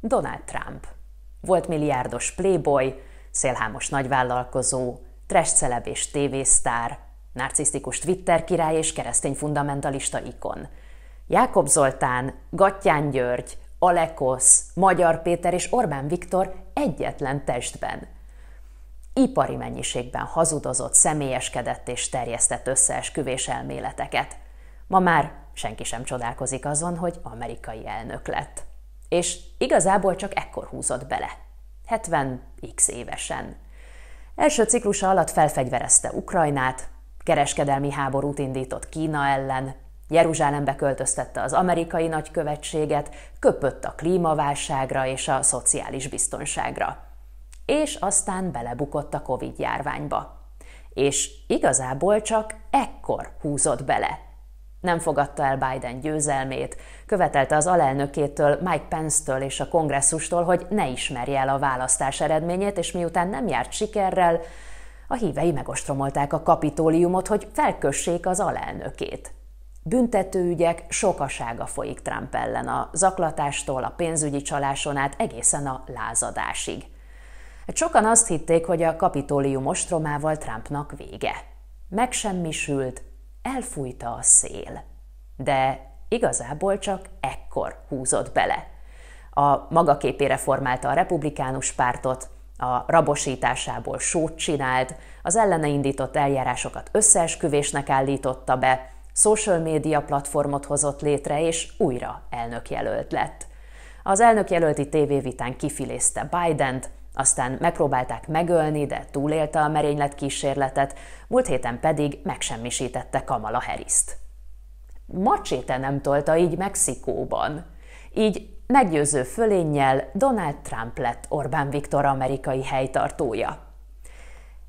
Donald Trump. Volt milliárdos playboy, szélhámos nagyvállalkozó, trash celeb és tévésztár, narcisztikus Twitter király és keresztény fundamentalista ikon. Jákob Zoltán, Gattyán György, Alekosz, Magyar Péter és Orbán Viktor egyetlen testben. Ipari mennyiségben hazudozott, személyeskedett és terjesztett összeesküvés elméleteket. Ma már senki sem csodálkozik azon, hogy amerikai elnök lett. És igazából csak ekkor húzott bele. 70x évesen. Első ciklusa alatt felfegyverezte Ukrajnát, kereskedelmi háborút indított Kína ellen, Jeruzsálembe költöztette az amerikai nagykövetséget, köpött a klímaválságra és a szociális biztonságra. És aztán belebukott a Covid-járványba. És igazából csak ekkor húzott bele. Nem fogadta el Biden győzelmét, követelte az alelnökétől, Mike Pence-től és a kongresszustól, hogy ne ismerje el a választás eredményét, és miután nem járt sikerrel, a hívei megostromolták a kapitóliumot, hogy felkössék az alelnökét. Büntetőügyek sokasága folyik Trump ellen, a zaklatástól a pénzügyi csaláson át egészen a lázadásig. Hát sokan azt hitték, hogy a kapitólium ostromával Trumpnak vége. Megsemmisült, elfújta a szél. De igazából csak ekkor húzott bele. A maga képére formálta a republikánus pártot, a rabosításából sót csinált, az ellene indított eljárásokat összeesküvésnek állította be, social média platformot hozott létre, és újra elnökjelölt lett. Az elnökjelölti tévévitán kifilézte Biden-t, aztán megpróbálták megölni, de túlélte a merénylet kísérletet, múlt héten pedig megsemmisítette Kamala Harris-t. Macséte nem tolta így Mexikóban. Így meggyőző fölénnyel Donald Trump lett Orbán Viktor amerikai helytartója.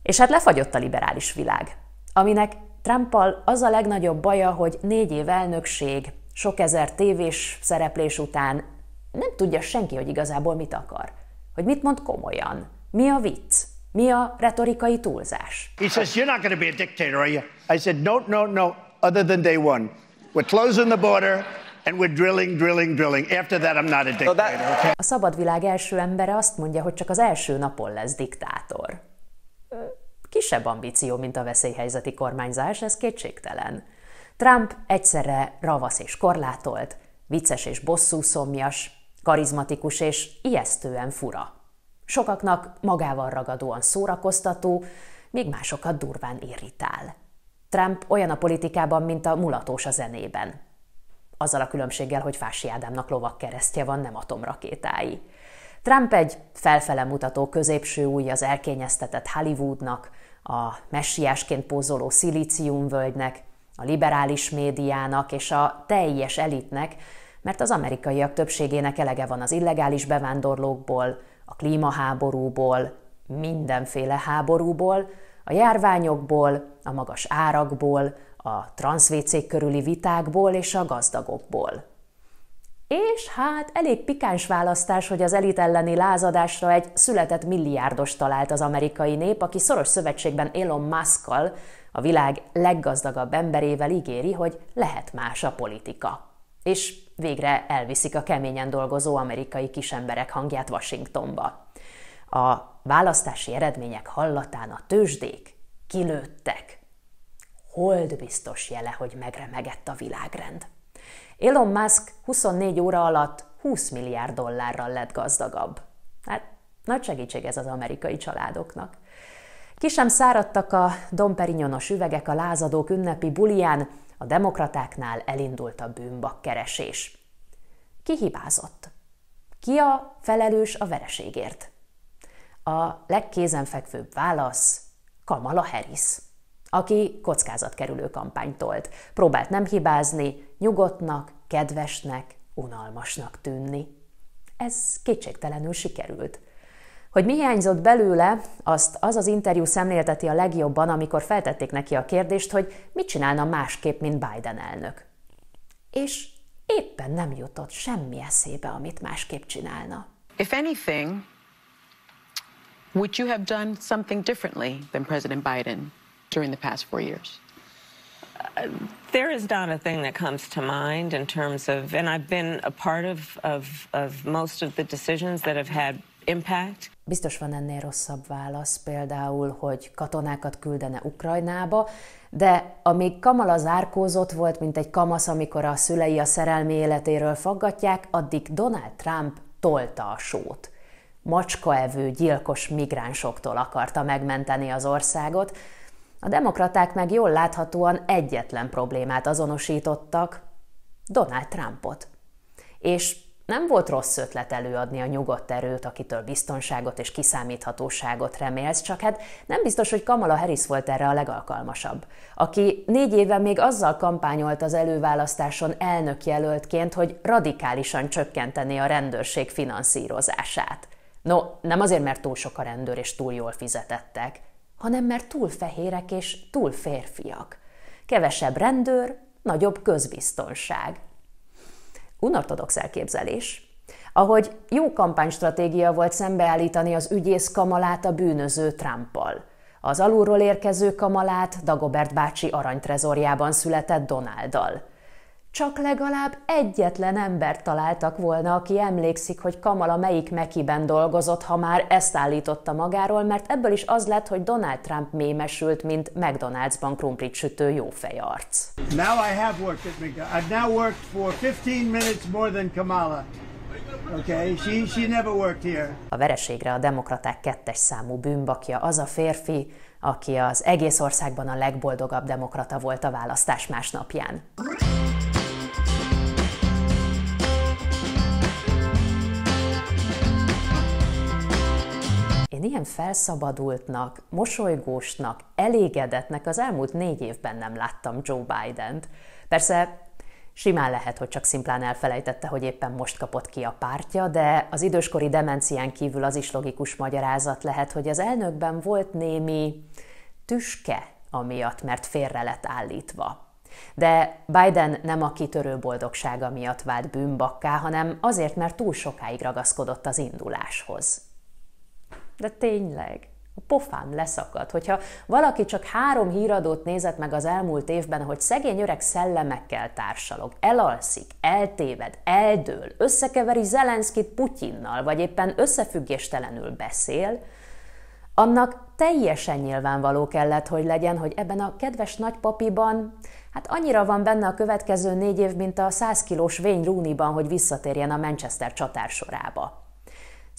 És hát lefagyott a liberális világ, aminek Trumpal az a legnagyobb baja, hogy négy év elnökség, sok ezer tévés szereplés után nem tudja senki, hogy igazából mit akar. Hogy mit mond komolyan. Mi a vicc? Mi a retorikai túlzás? He says, you're not going to be a dictator, are you? I said, no, no, no, other than day one. We're closing the border, and we're drilling, drilling, drilling. After that, I'm not a dictator. Okay? A szabad világ első embere azt mondja, hogy csak az első napon lesz diktátor kisebb ambíció, mint a veszélyhelyzeti kormányzás, ez kétségtelen. Trump egyszerre ravasz és korlátolt, vicces és bosszúszomjas, karizmatikus és ijesztően fura. Sokaknak magával ragadóan szórakoztató, még másokat durván irritál. Trump olyan a politikában, mint a mulatós a zenében. Azzal a különbséggel, hogy Fási Ádámnak lovak keresztje van, nem atomrakétái. Trump egy felfele mutató középső új az elkényeztetett Hollywoodnak, a messiásként pózoló szilíciumvölgynek, a liberális médiának és a teljes elitnek, mert az amerikaiak többségének elege van az illegális bevándorlókból, a klímaháborúból, mindenféle háborúból, a járványokból, a magas árakból, a transzvécék körüli vitákból és a gazdagokból. És hát elég pikáns választás, hogy az elit elleni lázadásra egy született milliárdos talált az amerikai nép, aki szoros szövetségben Elon Muskkal, a világ leggazdagabb emberével ígéri, hogy lehet más a politika. És végre elviszik a keményen dolgozó amerikai kisemberek hangját Washingtonba. A választási eredmények hallatán a tőzsdék kilőttek. Hold biztos jele, hogy megremegett a világrend. Elon Musk 24 óra alatt 20 milliárd dollárral lett gazdagabb. Hát nagy segítség ez az amerikai családoknak. Ki sem száradtak a domperinyonos üvegek a lázadók ünnepi bulián, a demokratáknál elindult a bűnbakkeresés. Ki hibázott? Ki a felelős a vereségért? A legkézenfekvőbb válasz Kamala Harris aki kockázatkerülő kampányt tolt. Próbált nem hibázni, nyugodtnak, kedvesnek, unalmasnak tűnni. Ez kétségtelenül sikerült. Hogy mi hiányzott belőle, azt az az interjú szemlélteti a legjobban, amikor feltették neki a kérdést, hogy mit csinálna másképp, mint Biden elnök. És éppen nem jutott semmi eszébe, amit másképp csinálna. If anything, would you have done something differently than President Biden? during the past four years? there is not a thing that comes to mind in terms of, and I've been a part of, of, of most of the decisions that have had impact. Biztos van ennél rosszabb válasz, például, hogy katonákat küldene Ukrajnába, de amíg Kamala zárkózott volt, mint egy kamasz, amikor a szülei a szerelmi életéről faggatják, addig Donald Trump tolta a sót. Macskaevő gyilkos migránsoktól akarta megmenteni az országot, a demokraták meg jól láthatóan egyetlen problémát azonosítottak, Donald Trumpot. És nem volt rossz ötlet előadni a nyugodt erőt, akitől biztonságot és kiszámíthatóságot remélsz, csak hát nem biztos, hogy Kamala Harris volt erre a legalkalmasabb, aki négy éve még azzal kampányolt az előválasztáson elnökjelöltként, hogy radikálisan csökkenteni a rendőrség finanszírozását. No, nem azért, mert túl sok a rendőr és túl jól fizetettek, hanem mert túl fehérek és túl férfiak. Kevesebb rendőr, nagyobb közbiztonság. Unortodox elképzelés. Ahogy jó kampánystratégia volt szembeállítani az ügyész kamalát a bűnöző Trumpal. Az alulról érkező kamalát Dagobert bácsi aranytrezorjában született Donalddal. Csak legalább egyetlen embert találtak volna, aki emlékszik, hogy Kamala melyik mekiben dolgozott, ha már ezt állította magáról, mert ebből is az lett, hogy Donald Trump mémesült, mint McDonald'sban krumplit sütő jófejarc. Now I have worked at McDonald's. I've now worked for 15 minutes more than Kamala. Okay, she, she never worked here. A vereségre a demokraták kettes számú bűnbakja az a férfi, aki az egész országban a legboldogabb demokrata volt a választás másnapján. Én ilyen felszabadultnak, mosolygósnak, elégedetnek az elmúlt négy évben nem láttam Joe Biden-t. Persze Simán lehet, hogy csak szimplán elfelejtette, hogy éppen most kapott ki a pártja, de az időskori demencián kívül az is logikus magyarázat lehet, hogy az elnökben volt némi tüske amiatt, mert félre lett állítva. De Biden nem a kitörő boldogsága miatt vált bűnbakká, hanem azért, mert túl sokáig ragaszkodott az induláshoz. De tényleg, a pofám leszakad, hogyha valaki csak három híradót nézett meg az elmúlt évben, hogy szegény öreg szellemekkel társalog, elalszik, eltéved, eldől, összekeveri Zelenszkit Putyinnal, vagy éppen összefüggéstelenül beszél, annak teljesen nyilvánvaló kellett, hogy legyen, hogy ebben a kedves nagypapiban, hát annyira van benne a következő négy év, mint a 100 kilós Wayne Rooney-ban, hogy visszatérjen a Manchester csatársorába.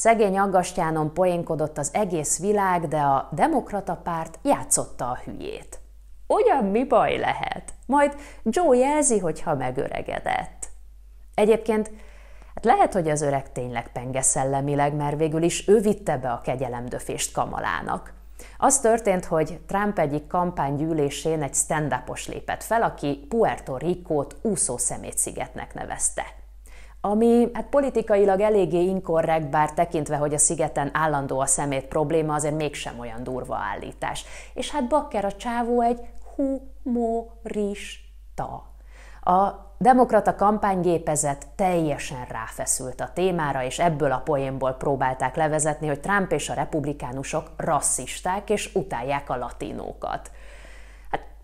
Szegény aggastyánon poénkodott az egész világ, de a demokrata párt játszotta a hülyét. Ugyan mi baj lehet? Majd Joe jelzi, hogyha megöregedett. Egyébként hát lehet, hogy az öreg tényleg penge szellemileg, mert végül is ő vitte be a kegyelemdöfést Kamalának. Az történt, hogy Trump egyik kampánygyűlésén egy stand lépett fel, aki Puerto Ricót úszó szemétszigetnek nevezte ami hát politikailag eléggé inkorrekt, bár tekintve, hogy a szigeten állandó a szemét probléma, azért mégsem olyan durva állítás. És hát Bakker a csávó egy humorista. A demokrata kampánygépezet teljesen ráfeszült a témára, és ebből a poénból próbálták levezetni, hogy Trump és a republikánusok rasszisták és utálják a latinókat.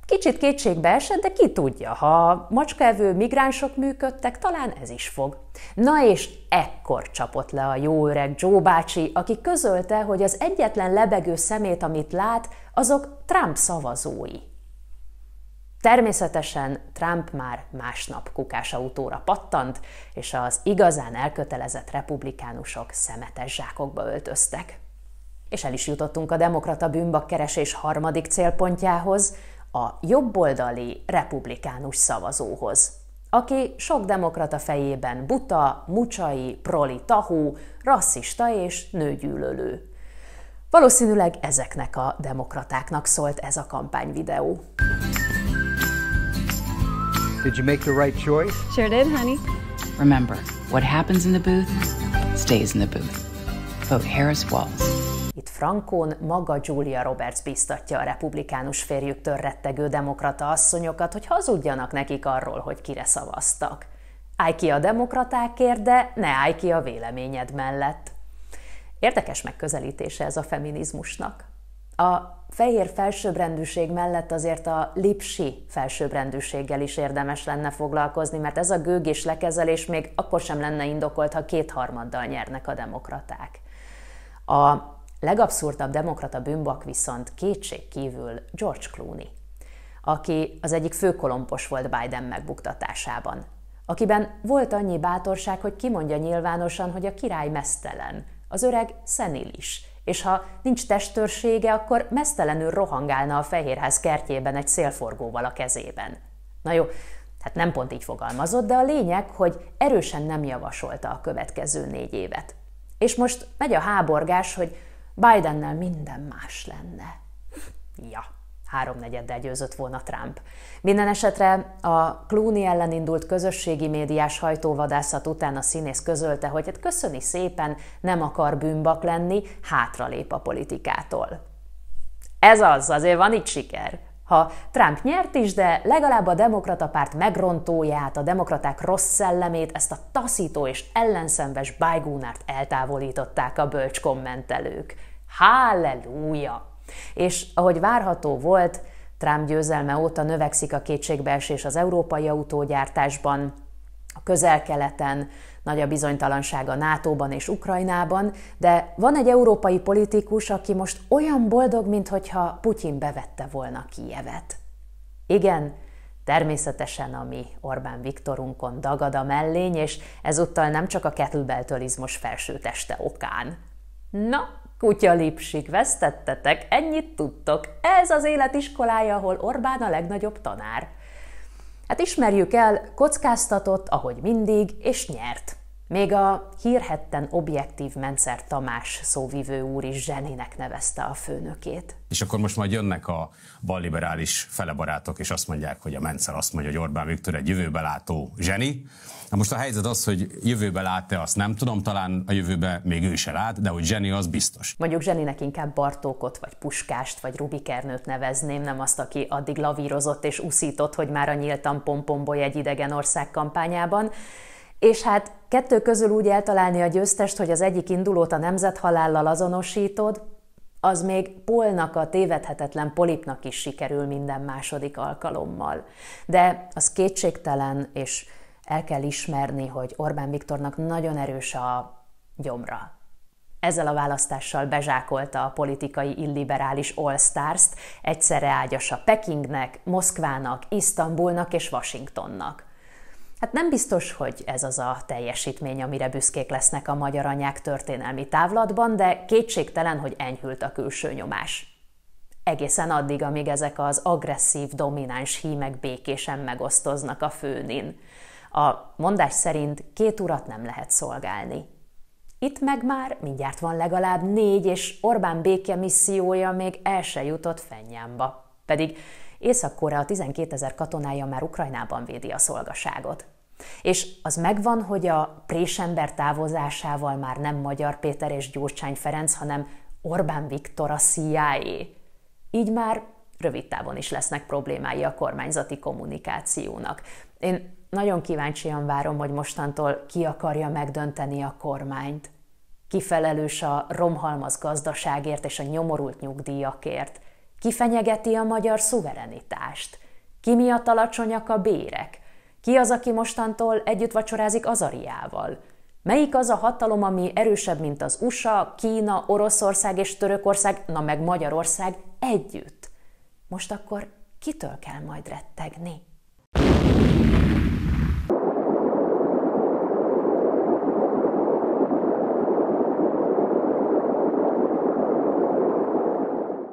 Kicsit kétségbe esett, de ki tudja, ha macskaevő migránsok működtek, talán ez is fog. Na és ekkor csapott le a jó öreg Joe bácsi, aki közölte, hogy az egyetlen lebegő szemét, amit lát, azok Trump szavazói. Természetesen Trump már másnap kukásautóra pattant, és az igazán elkötelezett republikánusok szemetes zsákokba öltöztek. És el is jutottunk a demokrata bűnbakkeresés harmadik célpontjához, a jobboldali republikánus szavazóhoz, aki sok demokrata fejében buta, mucsai, proli, tahú, rasszista és nőgyűlölő. Valószínűleg ezeknek a demokratáknak szólt ez a kampányvideó. Did you make the right choice? Sure did, honey. Remember, what happens in the booth stays in the booth. Vote Harris Walls. Frankon maga Julia Roberts biztatja a republikánus férjüktől rettegő demokrata asszonyokat, hogy hazudjanak nekik arról, hogy kire szavaztak. Állj ki a demokratákért, de ne állj ki a véleményed mellett. Érdekes megközelítése ez a feminizmusnak. A fehér felsőbbrendűség mellett azért a lipsi felsőbbrendűséggel is érdemes lenne foglalkozni, mert ez a gőgés lekezelés még akkor sem lenne indokolt, ha kétharmaddal nyernek a demokraták. A legabszurdabb demokrata bűnbak viszont kétség kívül George Clooney, aki az egyik főkolompos volt Biden megbuktatásában, akiben volt annyi bátorság, hogy kimondja nyilvánosan, hogy a király mesztelen, az öreg szenilis, és ha nincs testőrsége, akkor mesztelenül rohangálna a Fehérház kertjében egy szélforgóval a kezében. Na jó, hát nem pont így fogalmazott, de a lényeg, hogy erősen nem javasolta a következő négy évet. És most megy a háborgás, hogy Bidennel minden más lenne. Ja, háromnegyeddel győzött volna Trump. Minden esetre a Clooney ellen indult közösségi médiás hajtóvadászat után a színész közölte, hogy hát köszöni szépen, nem akar bűnbak lenni, hátralép a politikától. Ez az, azért van itt siker. Ha Trump nyert is, de legalább a demokrata párt megrontóját, a demokraták rossz szellemét, ezt a taszító és ellenszenves bájgúnárt eltávolították a bölcs kommentelők. Halleluja! És ahogy várható volt, Trump győzelme óta növekszik a kétségbeesés az európai autógyártásban, a közel-keleten, nagy a bizonytalanság a NATO-ban és Ukrajnában, de van egy európai politikus, aki most olyan boldog, mintha Putyin bevette volna Kijevet. Igen, természetesen a mi Orbán Viktorunkon dagad a mellény, és ezúttal nem csak a kettlebell-tölizmos felső teste okán. Na, Kutya lipsik, vesztettetek, ennyit tudtok. Ez az életiskolája, ahol Orbán a legnagyobb tanár. Hát ismerjük el, kockáztatott, ahogy mindig, és nyert. Még a hírhetten objektív Mencer Tamás szóvivő úr is zseninek nevezte a főnökét. És akkor most majd jönnek a balliberális felebarátok, és azt mondják, hogy a Mencer azt mondja, hogy Orbán Viktor egy jövőbe látó zseni. Na most a helyzet az, hogy jövőbe lát-e, azt nem tudom, talán a jövőbe még ő se lát, de hogy zseni az biztos. Mondjuk zseninek inkább Bartókot, vagy Puskást, vagy Rubikernőt nevezném, nem azt, aki addig lavírozott és uszított, hogy már a nyíltan pompomboly egy idegen ország kampányában. És hát kettő közül úgy eltalálni a győztest, hogy az egyik indulót a nemzethalállal azonosítod, az még Polnak a tévedhetetlen polipnak is sikerül minden második alkalommal. De az kétségtelen, és el kell ismerni, hogy Orbán Viktornak nagyon erős a gyomra. Ezzel a választással bezsákolta a politikai illiberális All Stars-t, egyszerre ágyasa Pekingnek, Moszkvának, Isztambulnak és Washingtonnak. Hát nem biztos, hogy ez az a teljesítmény, amire büszkék lesznek a magyar anyák történelmi távlatban, de kétségtelen, hogy enyhült a külső nyomás. Egészen addig, amíg ezek az agresszív, domináns hímek békésen megosztoznak a főnin. A mondás szerint két urat nem lehet szolgálni. Itt meg már mindjárt van legalább négy, és Orbán béke missziója még el se jutott fennyámba. Pedig Észak-Korea 12 ezer katonája már Ukrajnában védi a szolgaságot. És az megvan, hogy a présember távozásával már nem Magyar Péter és Gyurcsány Ferenc, hanem Orbán Viktor a CIA. Így már rövid távon is lesznek problémái a kormányzati kommunikációnak. Én nagyon kíváncsian várom, hogy mostantól ki akarja megdönteni a kormányt. Kifelelős a romhalmaz gazdaságért és a nyomorult nyugdíjakért. Ki fenyegeti a magyar szuverenitást? Ki miatt alacsonyak a bérek? Ki az, aki mostantól együtt vacsorázik Azariával? Melyik az a hatalom, ami erősebb, mint az USA, Kína, Oroszország és Törökország, na meg Magyarország együtt? Most akkor kitől kell majd rettegni?